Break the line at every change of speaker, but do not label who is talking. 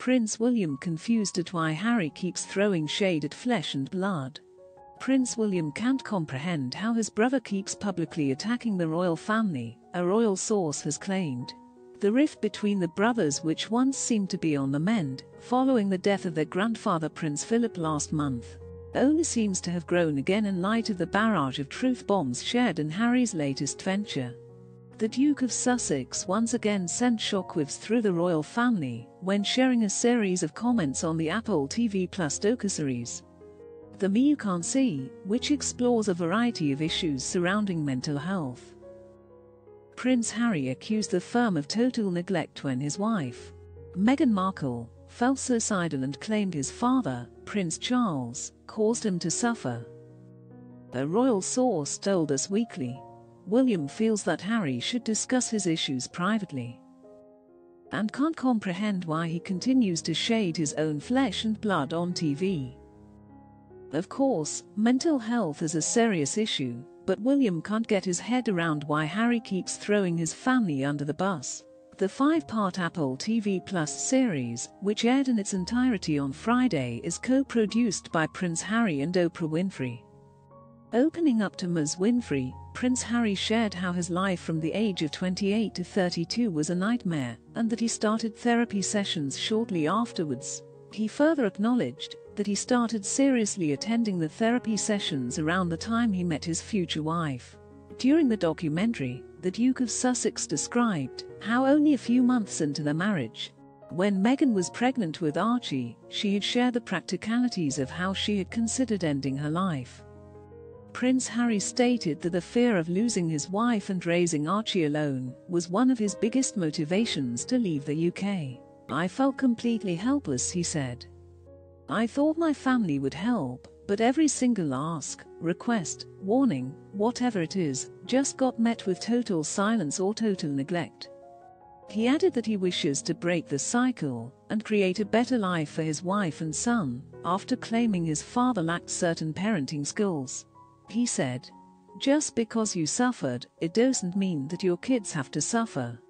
Prince William confused at why Harry keeps throwing shade at flesh and blood. Prince William can't comprehend how his brother keeps publicly attacking the royal family, a royal source has claimed. The rift between the brothers, which once seemed to be on the mend, following the death of their grandfather Prince Philip last month, only seems to have grown again in light of the barrage of truth bombs shared in Harry's latest venture. The Duke of Sussex once again sent shockwaves through the royal family when sharing a series of comments on the Apple TV Plus docuseries. The Me You Can't See, which explores a variety of issues surrounding mental health. Prince Harry accused the firm of total neglect when his wife, Meghan Markle, fell suicidal and claimed his father, Prince Charles, caused him to suffer. A royal source told Us Weekly William feels that Harry should discuss his issues privately and can't comprehend why he continues to shade his own flesh and blood on TV. Of course, mental health is a serious issue, but William can't get his head around why Harry keeps throwing his family under the bus. The five-part Apple TV Plus series, which aired in its entirety on Friday, is co-produced by Prince Harry and Oprah Winfrey. Opening up to Ms. Winfrey, Prince Harry shared how his life from the age of 28 to 32 was a nightmare and that he started therapy sessions shortly afterwards. He further acknowledged that he started seriously attending the therapy sessions around the time he met his future wife. During the documentary, the Duke of Sussex described how only a few months into their marriage, when Meghan was pregnant with Archie, she had shared the practicalities of how she had considered ending her life. Prince Harry stated that the fear of losing his wife and raising Archie alone was one of his biggest motivations to leave the UK. I felt completely helpless, he said. I thought my family would help, but every single ask, request, warning, whatever it is, just got met with total silence or total neglect. He added that he wishes to break the cycle and create a better life for his wife and son after claiming his father lacked certain parenting skills. He said, Just because you suffered, it doesn't mean that your kids have to suffer.